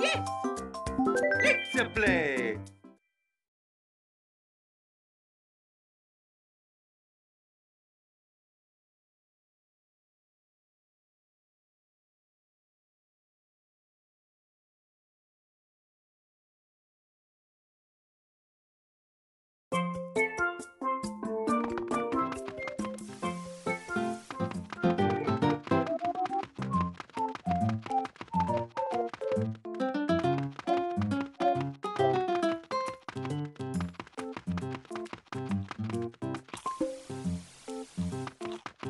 Yes! Let's play!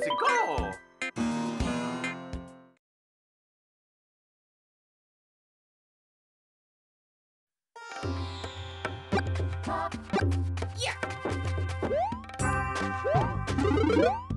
Let's go!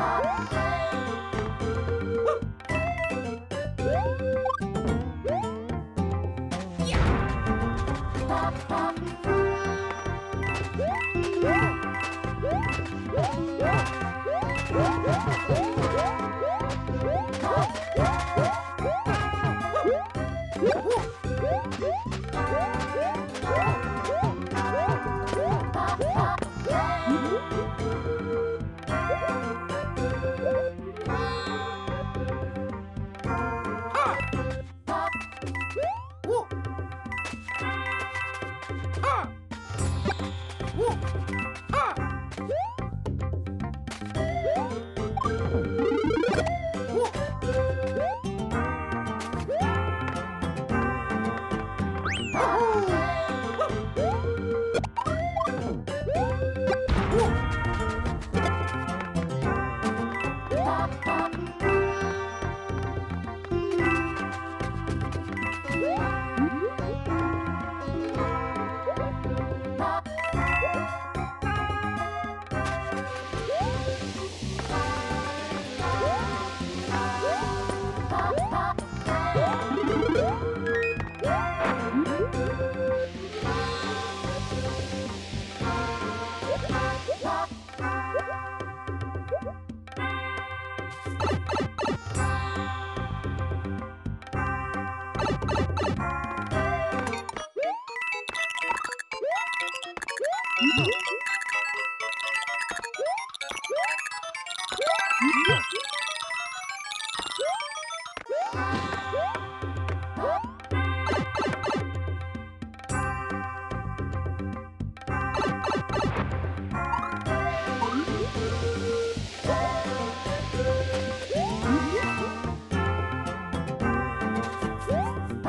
Bye. Bye.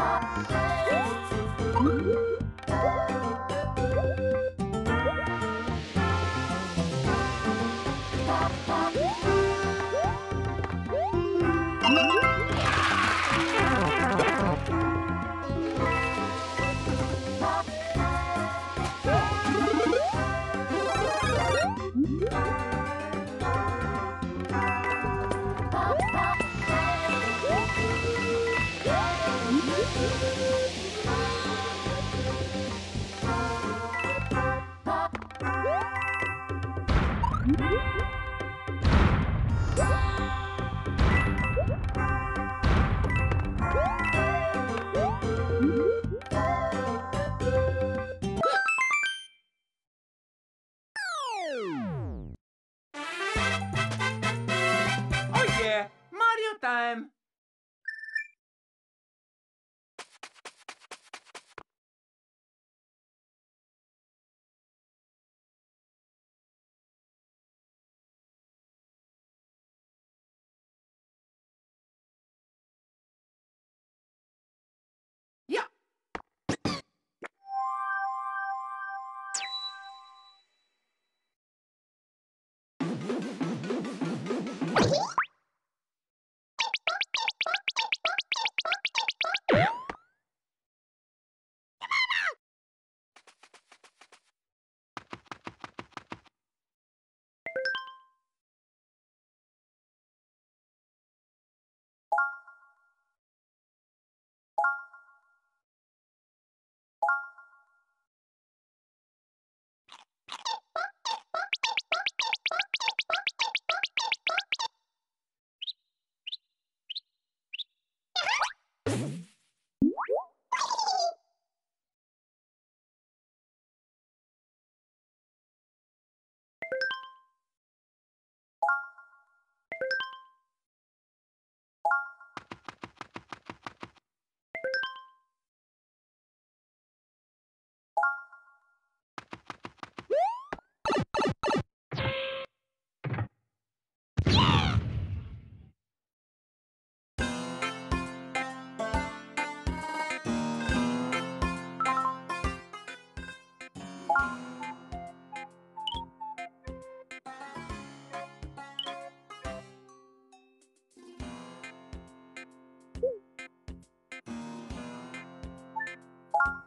Bye. Oh time.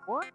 What?